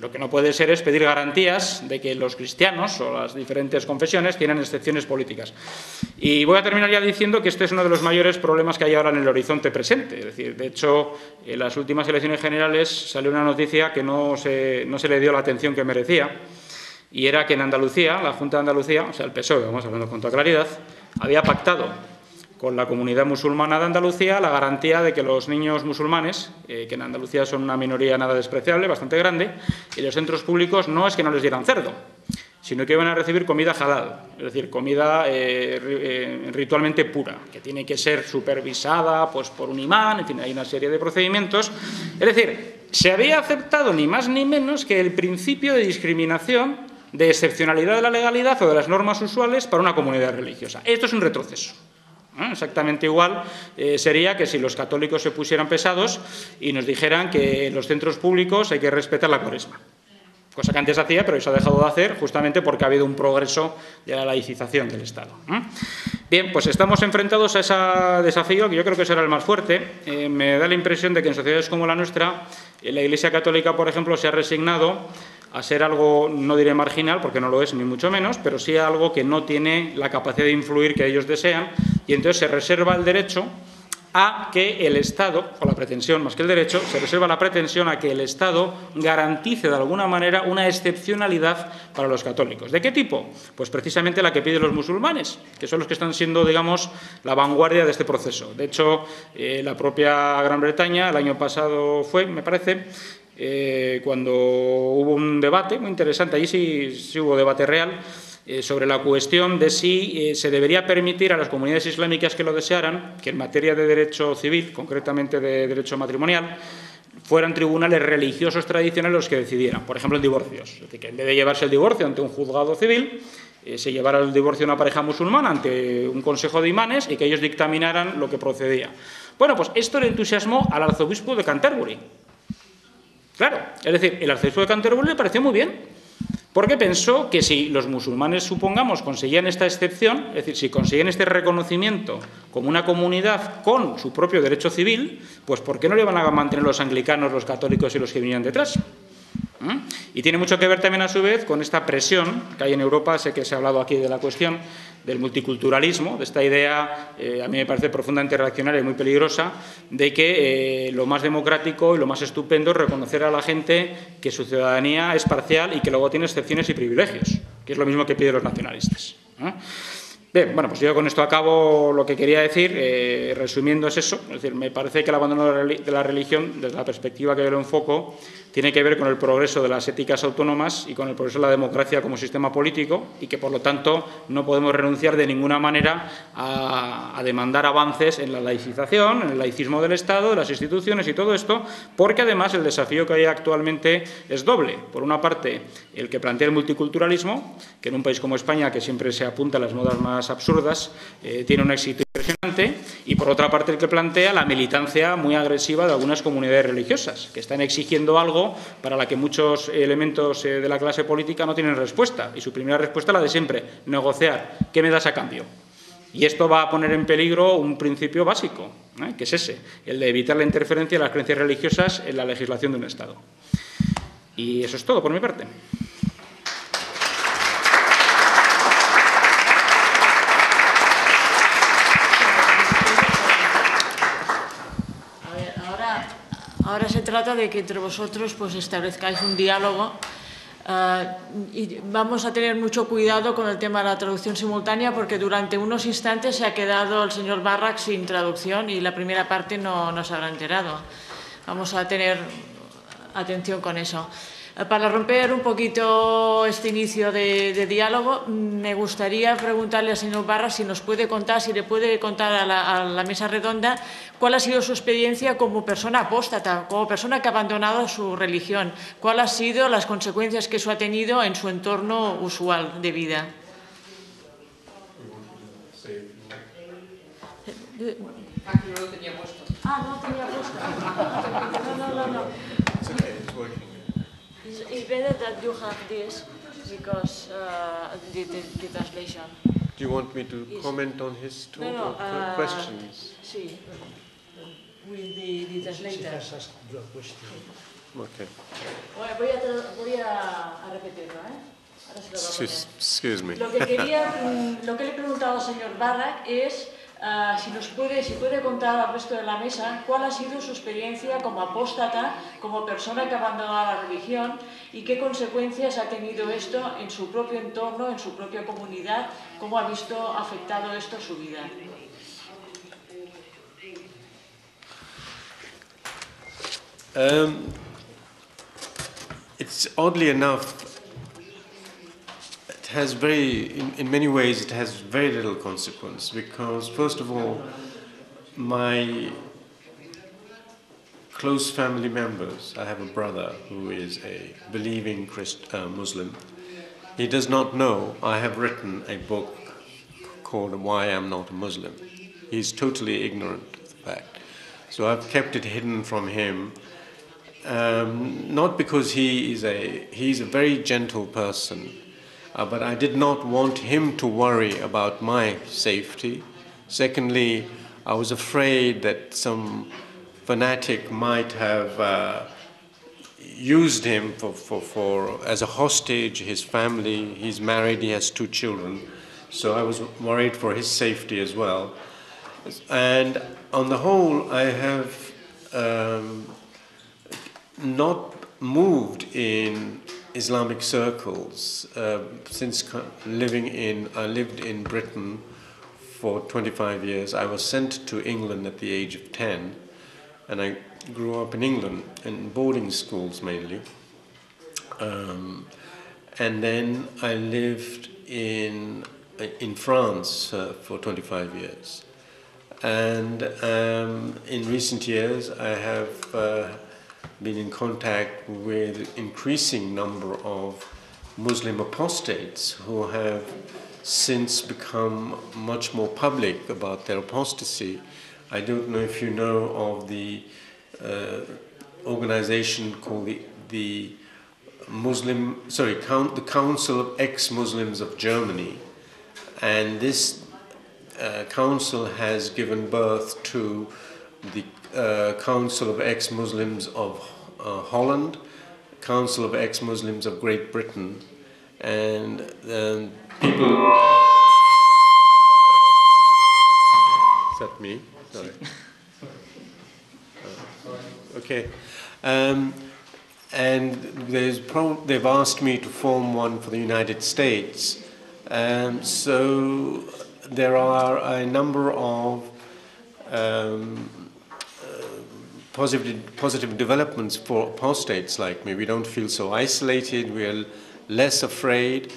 Lo que no puede ser es pedir garantías de que los cristianos o las diferentes confesiones tienen excepciones políticas. Y voy a terminar ya diciendo que este es uno de los mayores problemas que hay ahora en el horizonte presente. Es decir, de hecho, en las últimas elecciones generales salió una noticia que no se, no se le dio la atención que merecía, y era que en Andalucía, la Junta de Andalucía, o sea, el PSOE, vamos hablando con toda claridad, había pactado con la comunidad musulmana de Andalucía la garantía de que los niños musulmanes, eh, que en Andalucía son una minoría nada despreciable, bastante grande, y los centros públicos no es que no les dieran cerdo, sino que iban a recibir comida halal, es decir, comida eh, eh, ritualmente pura, que tiene que ser supervisada pues, por un imán, en fin, hay una serie de procedimientos. Es decir, se había aceptado ni más ni menos que el principio de discriminación, de excepcionalidad de la legalidad o de las normas usuales para una comunidad religiosa. Esto es un retroceso. Exactamente igual eh, sería que si los católicos se pusieran pesados y nos dijeran que en los centros públicos hay que respetar la cuaresma. Cosa que antes hacía, pero se ha dejado de hacer justamente porque ha habido un progreso de la laicización del Estado. Bien, pues estamos enfrentados a ese desafío que yo creo que será el más fuerte. Eh, me da la impresión de que en sociedades como la nuestra, eh, la Iglesia Católica, por ejemplo, se ha resignado a ser algo, no diré marginal, porque no lo es ni mucho menos, pero sí algo que no tiene la capacidad de influir que ellos desean, y entonces se reserva el derecho a que el Estado, o la pretensión más que el derecho, se reserva la pretensión a que el Estado garantice de alguna manera una excepcionalidad para los católicos. ¿De qué tipo? Pues precisamente la que piden los musulmanes, que son los que están siendo, digamos, la vanguardia de este proceso. De hecho, eh, la propia Gran Bretaña, el año pasado fue, me parece, eh, cuando hubo un debate muy interesante, allí sí, hubo debate real, eh, sobre la cuestión de si eh, se debería permitir a las comunidades islámicas que lo desearan, que en materia de derecho civil, concretamente de derecho matrimonial, fueran tribunales religiosos tradicionales los que decidieran, por ejemplo, en divorcios. Es decir, que en vez de llevarse el divorcio ante un juzgado civil, se llevara el divorcio de una pareja musulmana ante un consejo de imanes y que ellos dictaminaran lo que procedía. Bueno, pues esto le entusiasmó al arzobispo de Canterbury, Claro, es decir, el arzobispo de Canterbury le pareció muy bien, porque pensó que si los musulmanes, supongamos, conseguían esta excepción, es decir, si conseguían este reconocimiento como una comunidad con su propio derecho civil, pues ¿por qué no le van a mantener los anglicanos, los católicos y los que venían detrás? ¿Mm? Y tiene mucho que ver también a su vez con esta presión que hay en Europa, sé que se ha hablado aquí de la cuestión del multiculturalismo, de esta idea, eh, a mí me parece profundamente reaccionaria y muy peligrosa, de que eh, lo más democrático y lo más estupendo es reconocer a la gente que su ciudadanía es parcial y que luego tiene excepciones y privilegios, que es lo mismo que piden los nacionalistas. Bien, bueno, pues yo con esto acabo lo que quería decir. Eh, resumiendo es eso. Es decir, me parece que el abandono de la religión, desde la perspectiva que yo lo enfoco, tiene que ver con el progreso de las éticas autónomas y con el progreso de la democracia como sistema político y que, por lo tanto, no podemos renunciar de ninguna manera a, demandar avances en la laicización, en el laicismo del Estado, de las instituciones y todo esto, porque además el desafío que hay actualmente es doble. Por una parte, el que plantea el multiculturalismo, que en un país como España, que siempre se apunta a las modas más absurdas, eh, tiene un éxito impresionante, y por otra parte el que plantea la militancia muy agresiva de algunas comunidades religiosas, que están exigiendo algo para la que muchos elementos eh, de la clase política no tienen respuesta, y su primera respuesta es la de siempre, negociar, ¿qué me das a cambio? Y esto va a poner en peligro un principio básico, ¿eh? que es ese, el de evitar la interferencia de las creencias religiosas en la legislación de un Estado. Y eso es todo por mi parte. Ahora se trata de que entre vosotros pues, establezcáis un diálogo uh, y vamos a tener mucho cuidado con el tema de la traducción simultánea porque durante unos instantes se ha quedado el señor Barrack sin traducción y la primera parte no, no se habrá enterado. Vamos a tener atención con eso. Para romper un poquito este inicio de, de, diálogo, me gustaría preguntarle al señor Barra si nos puede contar, si le puede contar a la, a la, mesa redonda, cuál ha sido su experiencia como persona apóstata, como persona que ha abandonado su religión, cuáles han sido las consecuencias que eso ha tenido en su entorno usual de vida. Ah, no lo tenía puesto. Ah, no tenía better that you have this because uh, the, the, the, translation. Do you want me to Yes. comment on his talk No, no, or uh, questions? Sí, with the, the translator. Okay. Bueno, voy a, tra- voy a meterlo, ¿eh? Ahora se lo va a poner. Excuse, excuse me. Lo que quería, lo que le he preguntado al señor Warraq es ah, si nos puede, si puede contar al resto de la mesa cuál ha sido su experiencia como apóstata, como persona que ha abandonado la religión y qué consecuencias ha tenido esto en su propio entorno, en su propia comunidad, cómo ha visto afectado esto su vida. Um, it's oddly enough, has very, in, in many ways, it has very little consequence because, first of all, my close family members, I have a brother who is a believing Christ, uh, Muslim. He does not know I have written a book called Why I'm Not a Muslim. He's totally ignorant of the fact. So I've kept it hidden from him um, not because he is a he's a very gentle person, uh, but I did not want him to worry about my safety. Secondly, I was afraid that some fanatic might have uh, used him for, for, for as a hostage. His family, he's married, he has two children, so I was worried for his safety as well. And on the whole, I have. Um, not moved in Islamic circles uh, since living in. I lived in Britain for 25 years. I was sent to England at the age of 10, and I grew up in England in boarding schools mainly. Um, and then I lived in in France uh, for 25 years. And um, in recent years, I have uh, been in contact with increasing number of Muslim apostates who have since become much more public about their apostasy. I don't know if you know of the uh, organization called the, the Muslim, sorry, count, the Council of Ex-Muslims of Germany, and this uh, council has given birth to the Council of Ex-Muslims of uh, Holland, Council of Ex-Muslims of Great Britain, and um, people. Is that me? Sorry. Uh, okay. Um, and they've asked me to form one for the United States. Um, so there are a number of um, uh, positive, positive developments for apostates like me. We don't feel so isolated, we are less afraid,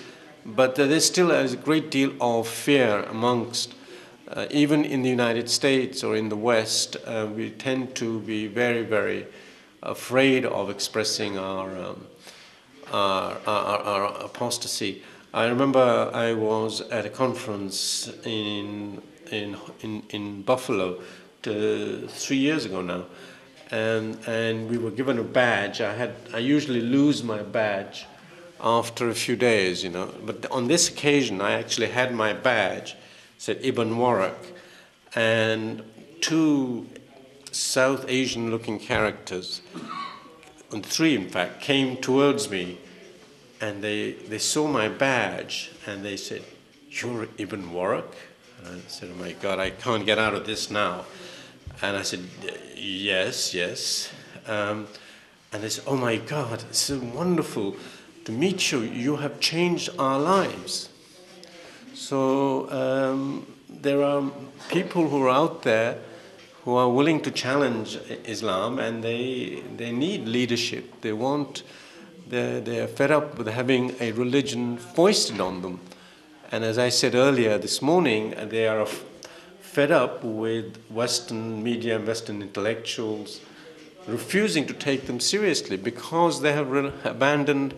but there is still a great deal of fear amongst, uh, even in the United States or in the West, uh, we tend to be very, very afraid of expressing our, um, our, our, our apostasy. I remember I was at a conference in in in, in Buffalo uh, three years ago now, and and we were given a badge. I had I usually lose my badge after a few days, you know, but on this occasion I actually had my badge, said Ibn Warraq, and two South Asian-looking characters, and three in fact, came towards me and they, they saw my badge and they said, You're Ibn Warraq? And I said, Oh my God, I can't get out of this now. And I said, Yes, yes. Um, and they said, Oh my God, it's so wonderful to meet you. You have changed our lives. So um, there are people who are out there who are willing to challenge Islam and they, they need leadership. They want they're, they're fed up with having a religion foisted on them. And as I said earlier this morning, they are fed up with Western media and Western intellectuals refusing to take them seriously because they have abandoned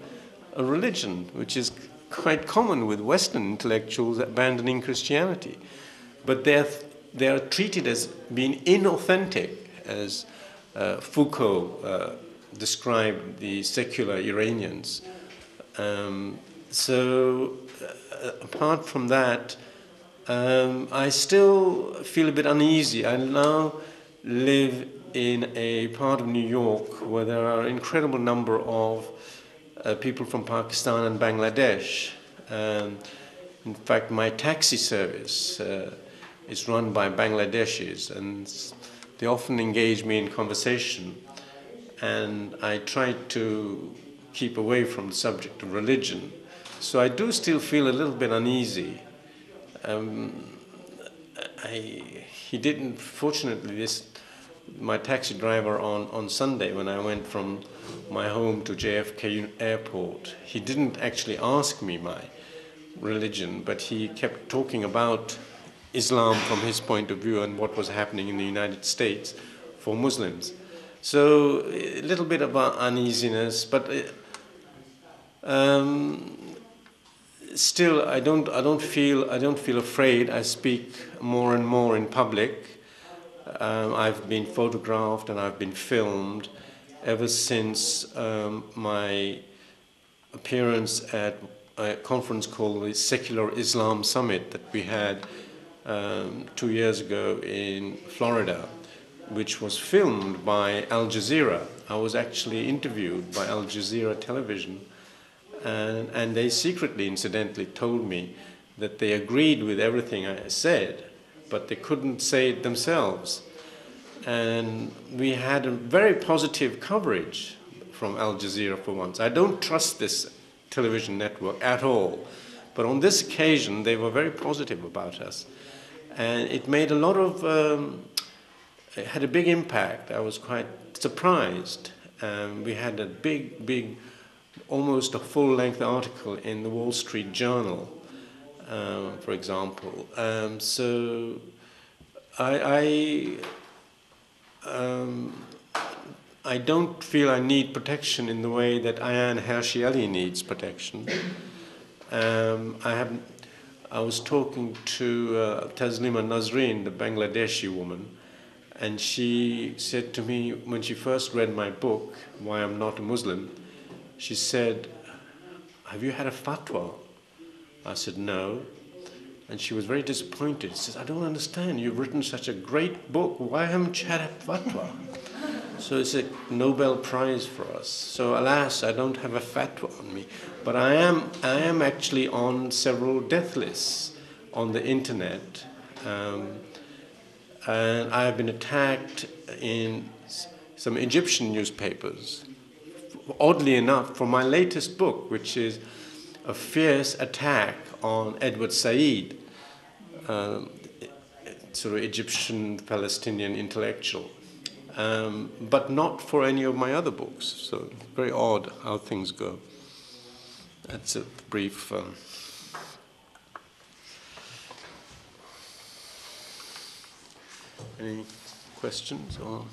a religion, which is quite common with Western intellectuals abandoning Christianity. But they're, they're treated as being inauthentic, as uh, Foucault uh, describe the secular Iranians. Um, so, uh, apart from that, um, I still feel a bit uneasy. I now live in a part of New York where there are an incredible number of uh, people from Pakistan and Bangladesh. Um, in fact, my taxi service uh, is run by Bangladeshis, and they often engage me in conversation. And I try to keep away from the subject of religion. So I do still feel a little bit uneasy. Um, I, he didn't, fortunately, this my taxi driver on, on Sunday when I went from my home to JFK airport, he didn't actually ask me my religion, but he kept talking about Islam from his point of view and what was happening in the United States for Muslims. So a little bit of uneasiness, but uh, um, still, I don't, I don't feel, I don't feel afraid. I speak more and more in public. Um, I've been photographed and I've been filmed ever since um, my appearance at a conference called the Secular Islam Summit that we had um, two years ago in Florida, which was filmed by Al Jazeera. I was actually interviewed by Al Jazeera television, and, and they secretly, incidentally, told me that they agreed with everything I said, but they couldn't say it themselves. And we had a very positive coverage from Al Jazeera for once. I don't trust this television network at all, but on this occasion they were very positive about us. And it made a lot of, um, it had a big impact. I was quite surprised. Um, we had a big, big, almost a full length article in the Wall Street Journal, um, for example. Um, so I, I, um, I don't feel I need protection in the way that Ayaan Hirsi Ali needs protection. Um, I have I was talking to uh, Taslima Nasreen, the Bangladeshi woman, and she said to me when she first read my book, Why I'm Not a Muslim, she said, Have you had a fatwa? I said, No. And she was very disappointed. She says, I don't understand. You've written such a great book. Why haven't you had a fatwa? So it's a Nobel Prize for us. So alas, I don't have a fatwa on me, but I am I am actually on several death lists on the internet, um, and I have been attacked in some Egyptian newspapers. Oddly enough, for my latest book, which is a fierce attack on Edward Said, um, sort of Egyptian Palestinian intellectual um, but not for any of my other books. So very odd how things go. That's a brief. Um, any questions or?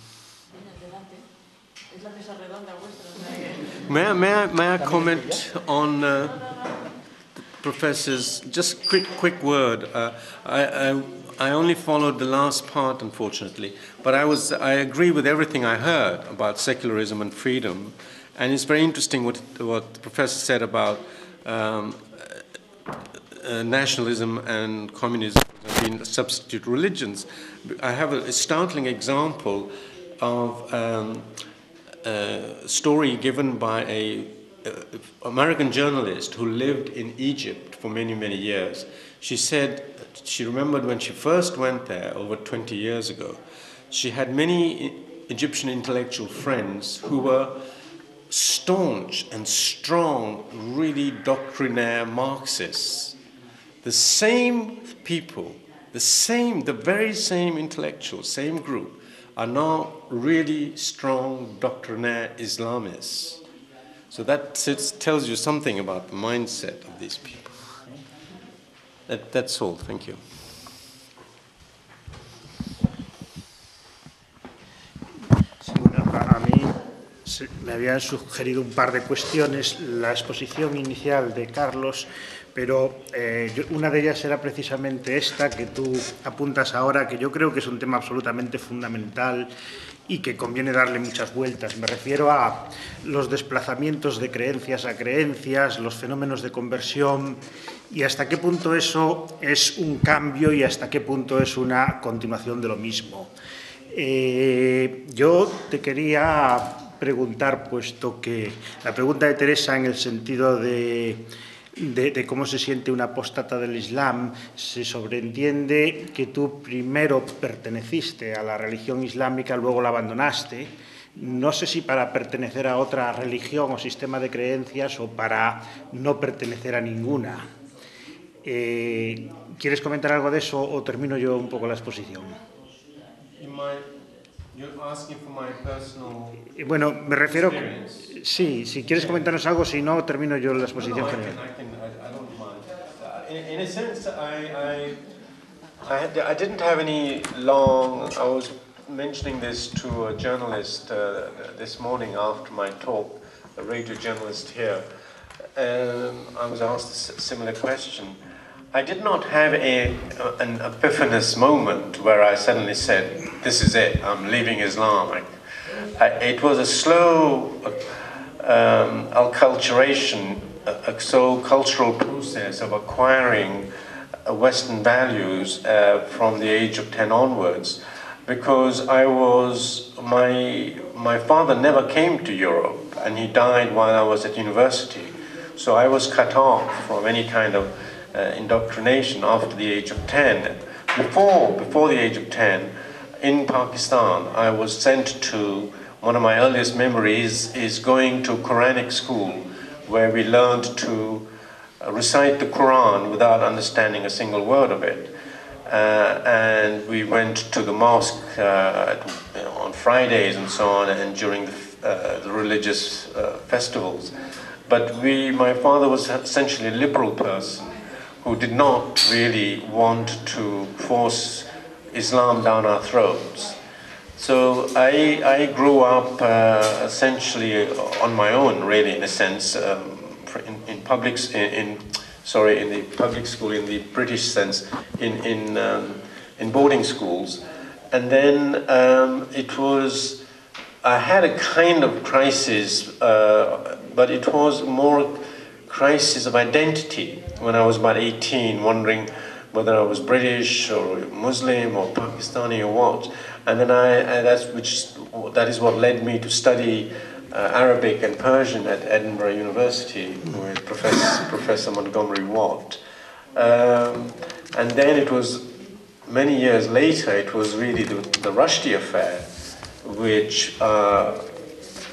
May I, may I, may I comment on uh, the professor's just quick quick word? Uh, I, I I only followed the last part, unfortunately, but I, was, I agree with everything I heard about secularism and freedom. And it's very interesting what, what the professor said about um, uh, nationalism and communism being substitute religions. I have a, a startling example of um, a story given by a, a American journalist who lived in Egypt for many, many years. She said she remembered when she first went there over 20 years ago, she had many Egyptian intellectual friends who were staunch and strong, really doctrinaire Marxists. The same people, the same, the very same intellectuals, same group, are now really strong doctrinaire Islamists. So that tells you something about the mindset of these people. That, that's all. Thank you. Me habían sugerido un par de cuestiones, la exposición inicial de Carlos, pero eh, una de ellas era precisamente esta que tú apuntas ahora, que yo creo que es un tema absolutamente fundamental y que conviene darle muchas vueltas. Me refiero a los desplazamientos de creencias a creencias, los fenómenos de conversión y hasta qué punto eso es un cambio y hasta qué punto es una continuación de lo mismo. Eh, yo te quería preguntar, puesto que la pregunta de Teresa en el sentido de, de, de, cómo se siente una apóstata del Islam, se sobreentiende que tú primero perteneciste a la religión islámica, luego la abandonaste. No sé si para pertenecer a otra religión o sistema de creencias o para no pertenecer a ninguna. Eh, ¿Quieres comentar algo de eso o termino yo un poco la exposición? Bueno, me refiero. Sí, si quieres comentarnos algo, si no, termino yo la exposición general. In a sense, I, I, I, I didn't have any long. I was mentioning this to a journalist uh, this morning after my talk, a radio journalist here. Um, I was asked a similar question. I did not have a, an epiphanous moment where I suddenly said, This is it, I'm leaving Islam. I, it was a slow um, acculturation, a, a slow cultural process of acquiring uh, Western values uh, from the age of 10 onwards because I was, my, my father never came to Europe and he died while I was at university. So I was cut off from any kind of indoctrination after the age of 10. Before, before the age of 10, in Pakistan, I was sent to, one of my earliest memories is going to Quranic school where we learned to uh, recite the Quran without understanding a single word of it. Uh, and we went to the mosque uh, at, know, on Fridays and so on, and during the, uh, the religious uh, festivals. But we, my father was essentially a liberal person who did not really want to force Islam down our throats. So I, I grew up uh, essentially on my own, really, in a sense, um, in, in public, in, in, sorry, in the public school, in the British sense, in in um, in boarding schools, and then um, it was. I had a kind of crisis, uh, but it was more crisis of identity when I was about 18, wondering whether I was British or Muslim or Pakistani or what. And then I, and that's which that is what led me to study uh, Arabic and Persian at Edinburgh University with Professor, Professor Montgomery Watt. Um, and then it was many years later, it was really the, the Rushdie affair which uh,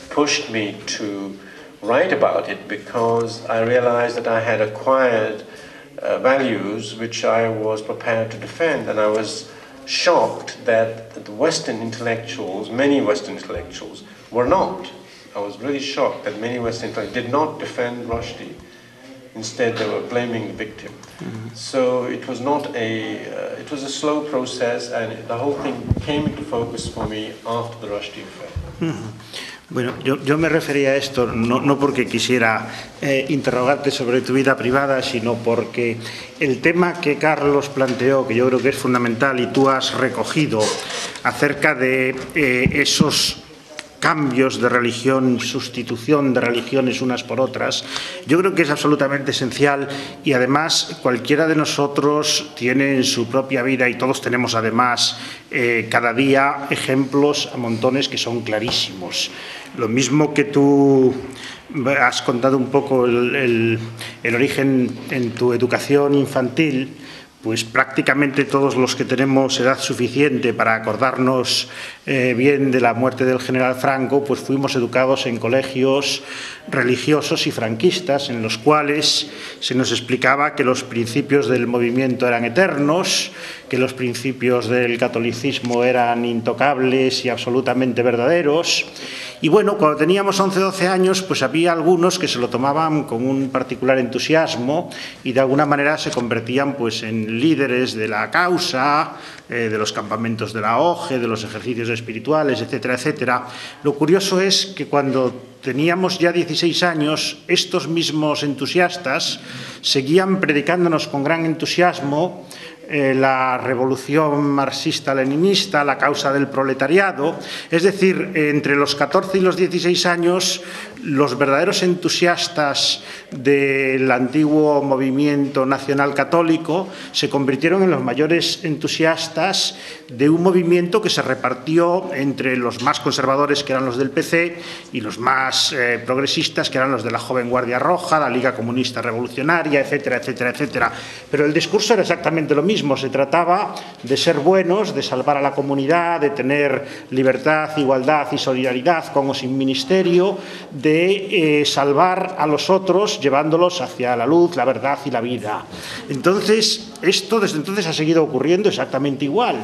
pushed me to write about it because I realized that I had acquired uh, values which I was prepared to defend, and I was shocked that the Western intellectuals, many Western intellectuals, were not. I was really shocked that many Western intellectuals did not defend Rushdie. Instead, they were blaming the victim. Mm-hmm. So it was not a, uh, it was a slow process, and the whole thing came into focus for me after the Rushdie affair. Mm-hmm. Bueno, yo, yo, me refería a esto no, no porque quisiera eh, interrogarte sobre tu vida privada, sino porque el tema que Carlos planteó, que yo creo que es fundamental y tú has recogido acerca de eh, esos cambios de religión, sustitución de religiones unas por otras, yo creo que es absolutamente esencial y además cualquiera de nosotros tiene en su propia vida y todos tenemos además eh, cada día ejemplos a montones que son clarísimos. Lo mismo que tú has contado un poco el, el, el origen en tu educación infantil, pues prácticamente todos los que tenemos edad suficiente para acordarnos eh, bien de la muerte del general Franco, pues fuimos educados en colegios religiosos y franquistas, en los cuales se nos explicaba que los principios del movimiento eran eternos, que los principios del catolicismo eran intocables y absolutamente verdaderos. Y bueno, cuando teníamos 11, 12 años, pues había algunos que se lo tomaban con un particular entusiasmo y de alguna manera se convertían pues en líderes de la causa, eh, de los campamentos de la OGE, de los ejercicios espirituales, etcétera, etcétera. Lo curioso es que cuando teníamos ya 16 años, estos mismos entusiastas seguían predicándonos con gran entusiasmo eh, la revolución marxista-leninista, la causa del proletariado. Es decir, entre los 14 y los 16 años, los verdaderos entusiastas del antiguo movimiento nacional católico se convirtieron en los mayores entusiastas de un movimiento que se repartió entre los más conservadores, que eran los del PC, y los más eh, progresistas, que eran los de la Joven Guardia Roja, la Liga Comunista Revolucionaria, etcétera, etcétera, etcétera. Pero el discurso era exactamente lo mismo se trataba de ser buenos, de salvar a la comunidad, de tener libertad, igualdad y solidaridad con o sin ministerio, de eh, salvar a los otros llevándolos hacia la luz, la verdad y la vida. Entonces, esto desde entonces ha seguido ocurriendo exactamente igual.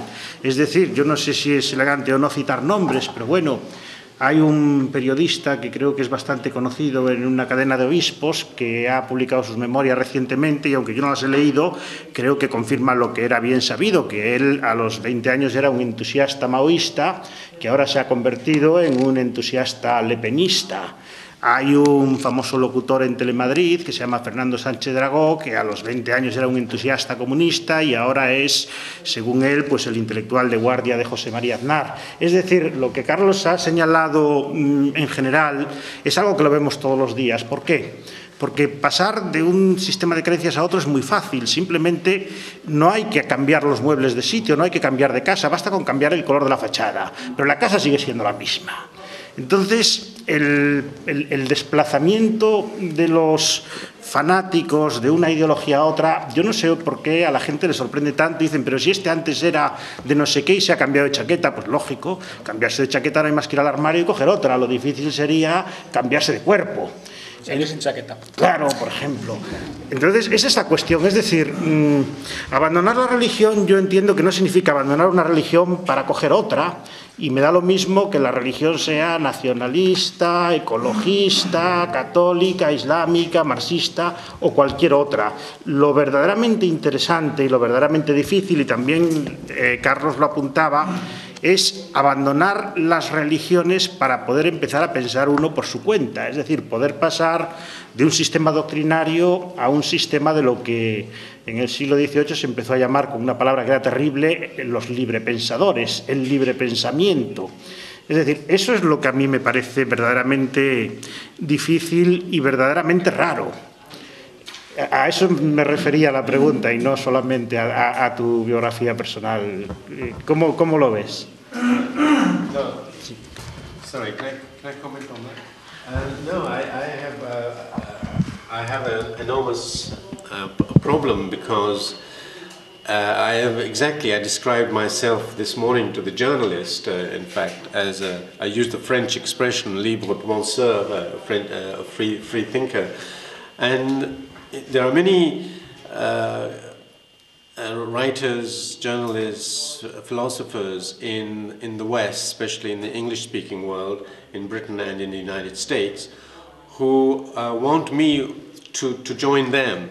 Es decir, yo no sé si es elegante o no citar nombres, pero bueno, hay un periodista que creo que es bastante conocido en una cadena de obispos que ha publicado sus memorias recientemente y aunque yo no las he leído, creo que confirma lo que era bien sabido, que él a los 20 años era un entusiasta maoísta que ahora se ha convertido en un entusiasta lepenista. Hay un famoso locutor en Telemadrid que se llama Fernando Sánchez Dragó, que a los 20 años era un entusiasta comunista y ahora es, según él, pues el intelectual de guardia de José María Aznar. Es decir, lo que Carlos ha señalado mm, en general es algo que lo vemos todos los días. ¿Por qué? Porque pasar de un sistema de creencias a otro es muy fácil. Simplemente no hay que cambiar los muebles de sitio, no hay que cambiar de casa, basta con cambiar el color de la fachada. Pero la casa sigue siendo la misma. Entonces, el, desplazamiento de los fanáticos de una ideología a otra, yo no sé por qué a la gente le sorprende tanto. Dicen, pero si este antes era de no sé qué y se ha cambiado de chaqueta, pues lógico, cambiarse de chaqueta no hay más que ir al armario y coger otra. Lo difícil sería cambiarse de cuerpo. Salir sin chaqueta. Claro, por ejemplo. Entonces, es esa cuestión. Es decir, mm, abandonar la religión yo entiendo que no significa abandonar una religión para coger otra, y me da lo mismo que la religión sea nacionalista, ecologista, católica, islámica, marxista o cualquier otra. Lo verdaderamente interesante y lo verdaderamente difícil, y también eh, Carlos lo apuntaba, es abandonar las religiones para poder empezar a pensar uno por su cuenta, es decir, poder pasar de un sistema doctrinario a un sistema de lo que en el siglo XVIII se empezó a llamar con una palabra que era terrible los librepensadores, el librepensamiento. Es decir, eso es lo que a mí me parece verdaderamente difícil y verdaderamente raro. A eso me refería la pregunta y no solamente a, tu biografía personal. ¿Cómo, cómo lo ves? No. Sorry, can I, comment on that? Uh, no, I, I have, uh, uh, I have an enormous uh, problem because uh, I have exactly, I described myself this morning to the journalist, uh, in fact, as a, I used the French expression libre penseur, a, friend, a free, free thinker. And there are many uh, uh, writers, journalists, philosophers in, in the West, especially in the English speaking world, in Britain and in the United States, who uh, want me to, to join them.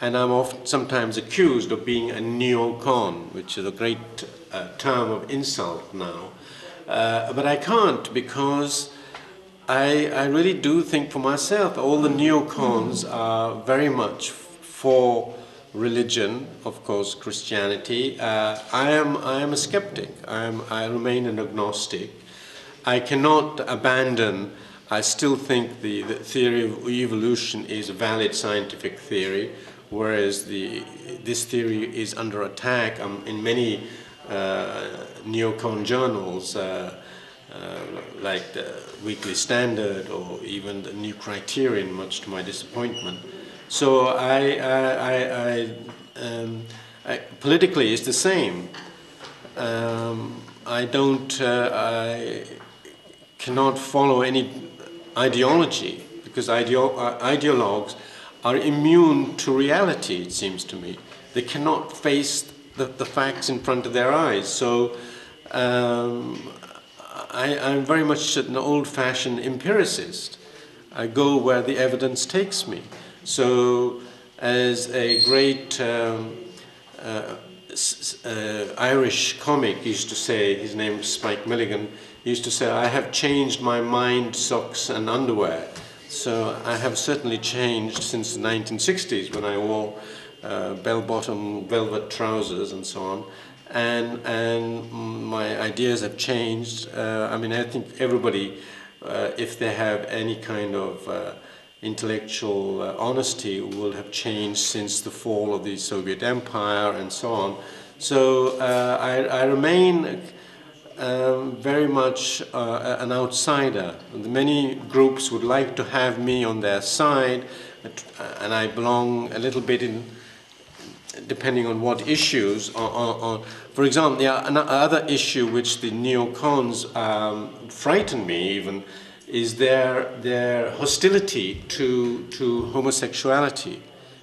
And I'm often, sometimes accused of being a neocon, which is a great uh, term of insult now. Uh, but I can't because I, I really do think for myself all the neocons are very much for religion, of course, Christianity. Uh, I, am, I am a skeptic. I, am, I remain an agnostic. I cannot abandon, I still think the, the theory of evolution is a valid scientific theory, whereas the, this theory is under attack um, in many uh, neocon journals. Uh, like the Weekly Standard or even the New Criterion, much to my disappointment. So I, I, I, um, I politically it's the same. Um, I don't, uh, I cannot follow any ideology because ideo uh, ideologues are immune to reality, it seems to me. They cannot face the, the facts in front of their eyes. So um, I, am very much an old fashioned empiricist. I go where the evidence takes me. So, as a great um, uh, uh, Irish comic used to say, his name is Spike Milligan, used to say, I have changed my mind, socks, and underwear. So I have certainly changed since the 1960s when I wore uh, bell-bottom velvet trousers and so on. And, and my ideas have changed. Uh, I mean, I think everybody, uh, if they have any kind of uh, intellectual uh, honesty, will have changed since the fall of the Soviet Empire and so on. So uh, I, I, remain um, very much uh, an outsider. Many groups would like to have me on their side, and I belong a little bit in, depending on what issues. On, on, for example, the other issue which the neocons um, frighten me even is their, their hostility to, to homosexuality,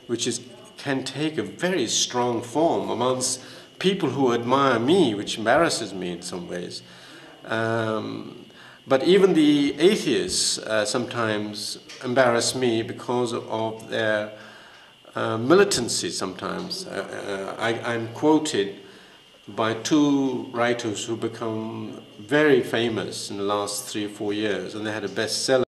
which is, can take a very strong form amongst people who admire me, which embarrasses me in some ways. Um, but even the atheists uh, sometimes embarrass me because of their uh, militancy sometimes. Uh, uh I, I'm quoted by two writers who become very famous in the last three or four years, and they had a bestseller.